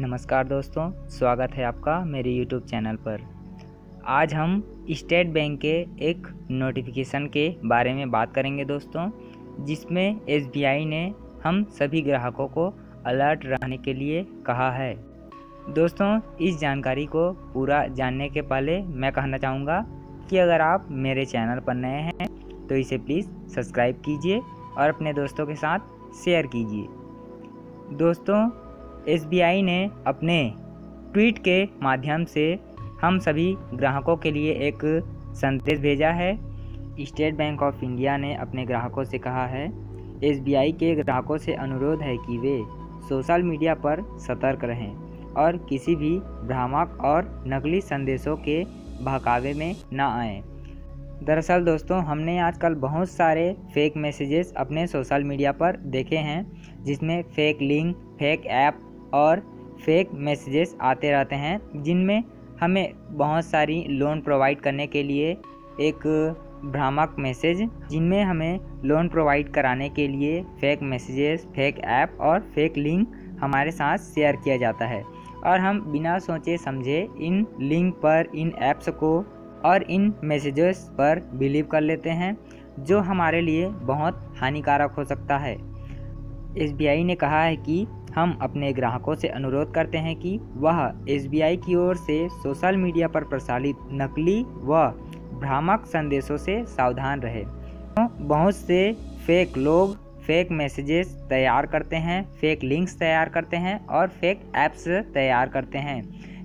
नमस्कार दोस्तों, स्वागत है आपका मेरे यूट्यूब चैनल पर। आज हम स्टेट बैंक के एक नोटिफिकेशन के बारे में बात करेंगे दोस्तों, जिसमें एसबीआई ने हम सभी ग्राहकों को अलर्ट रहने के लिए कहा है। दोस्तों, इस जानकारी को पूरा जानने के पहले मैं कहना चाहूँगा कि अगर आप मेरे चैनल पर नए हैं तो इसे प्लीज़ सब्सक्राइब कीजिए और अपने दोस्तों के साथ शेयर कीजिए। दोस्तों SBI ने अपने ट्वीट के माध्यम से हम सभी ग्राहकों के लिए एक संदेश भेजा है। स्टेट बैंक ऑफ़ इंडिया ने अपने ग्राहकों से कहा है SBI के ग्राहकों से अनुरोध है कि वे सोशल मीडिया पर सतर्क रहें और किसी भी भ्रामक और नकली संदेशों के बहकावे में न आएँ। दरअसल दोस्तों, हमने आजकल बहुत सारे फेक मैसेजेस अपने सोशल मीडिया पर देखे हैं, जिसमें फेक लिंक फेक ऐप और फेक मैसेजेस आते रहते हैं, जिनमें हमें बहुत सारी लोन प्रोवाइड करने के लिए एक भ्रामक मैसेज जिनमें हमें लोन प्रोवाइड कराने के लिए फेक मैसेजेस फेक ऐप और फेक लिंक हमारे साथ शेयर किया जाता है। और हम बिना सोचे समझे इन लिंक पर, इन ऐप्स को और इन मैसेजेस पर बिलीव कर लेते हैं, जो हमारे लिए बहुत हानिकारक हो सकता है। एसबीआई ने कहा है कि हम अपने ग्राहकों से अनुरोध करते हैं कि वह एसबीआई की ओर से सोशल मीडिया पर प्रसारित नकली व भ्रामक संदेशों से सावधान रहे। बहुत से फेक लोग फेक मैसेजेस तैयार करते हैं, फेक लिंक्स तैयार करते हैं और फेक ऐप्स तैयार करते हैं,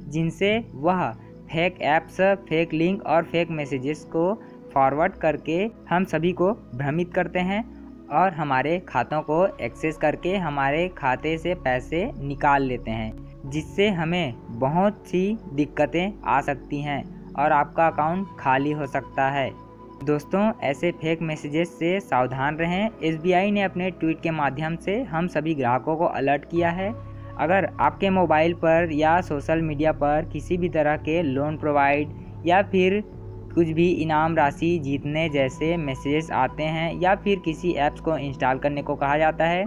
जिनसे वह फेक ऐप्स, फेक लिंक और फेक मैसेजेस को फॉरवर्ड करके हम सभी को भ्रमित करते हैं। और हमारे खातों को एक्सेस करके हमारे खाते से पैसे निकाल लेते हैं, जिससे हमें बहुत सी दिक्कतें आ सकती हैं और आपका अकाउंट खाली हो सकता है। दोस्तों, ऐसे फेक मैसेजेस से सावधान रहें। एसबीआई ने अपने ट्वीट के माध्यम से हम सभी ग्राहकों को अलर्ट किया है। अगर आपके मोबाइल पर या सोशल मीडिया पर किसी भी तरह के लोन प्रोवाइड या फिर कुछ भी इनाम राशि जीतने जैसे मैसेजेस आते हैं या फिर किसी ऐप्स को इंस्टॉल करने को कहा जाता है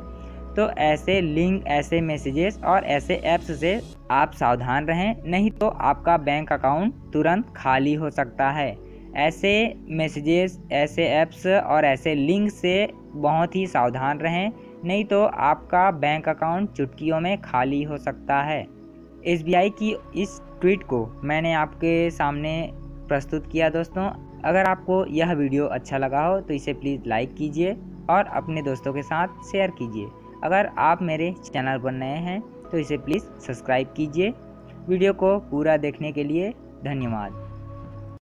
तो ऐसे लिंक, ऐसे मैसेजेस और ऐसे ऐप्स से आप सावधान रहें, नहीं तो आपका बैंक अकाउंट तुरंत खाली हो सकता है। ऐसे मैसेजेस, ऐसे ऐप्स और ऐसे लिंक से बहुत ही सावधान रहें, नहीं तो आपका बैंक अकाउंट चुटकियों में खाली हो सकता है। एसबीआई की इस ट्वीट को मैंने आपके सामने प्रस्तुत किया दोस्तों। अगर आपको यह वीडियो अच्छा लगा हो तो इसे प्लीज़ लाइक कीजिए और अपने दोस्तों के साथ शेयर कीजिए। अगर आप मेरे चैनल पर नए हैं तो इसे प्लीज़ सब्सक्राइब कीजिए। वीडियो को पूरा देखने के लिए धन्यवाद।